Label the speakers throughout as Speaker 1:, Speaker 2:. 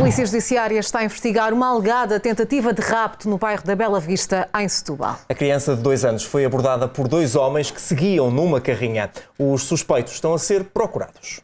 Speaker 1: Polícia Judiciária está a investigar uma alegada tentativa de rapto no bairro da Bela Vista, em Setúbal.
Speaker 2: A criança de dois anos foi abordada por dois homens que seguiam numa carrinha. Os suspeitos estão a ser procurados.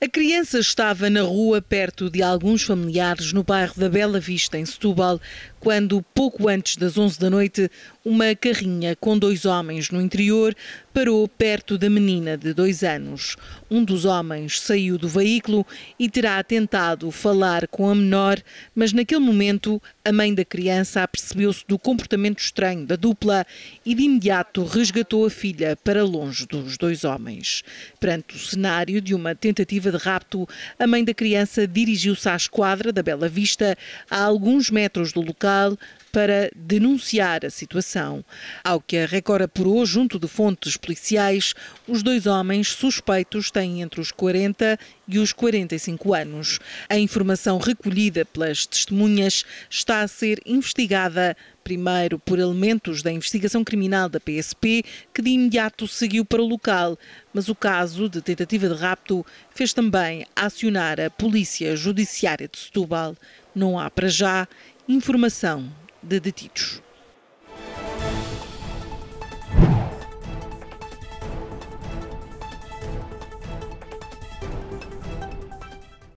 Speaker 3: A criança estava na rua perto de alguns familiares no bairro da Bela Vista, em Setúbal, quando, pouco antes das 11 da noite, uma carrinha com dois homens no interior parou perto da menina de dois anos. Um dos homens saiu do veículo e terá tentado falar com a menor, mas naquele momento a mãe da criança apercebeu-se do comportamento estranho da dupla e de imediato resgatou a filha para longe dos dois homens. Perante o cenário de uma tentativa de rapto, a mãe da criança dirigiu-se à esquadra da Bela Vista, a alguns metros do local para denunciar a situação. Ao que a Record apurou, junto de fontes policiais, os dois homens suspeitos têm entre os 40 e os 45 anos. A informação recolhida pelas testemunhas está a ser investigada primeiro por elementos da investigação criminal da PSP, que de imediato seguiu para o local, mas o caso de tentativa de rapto fez também acionar a Polícia Judiciária de Setúbal. Não há para já informação de detidos.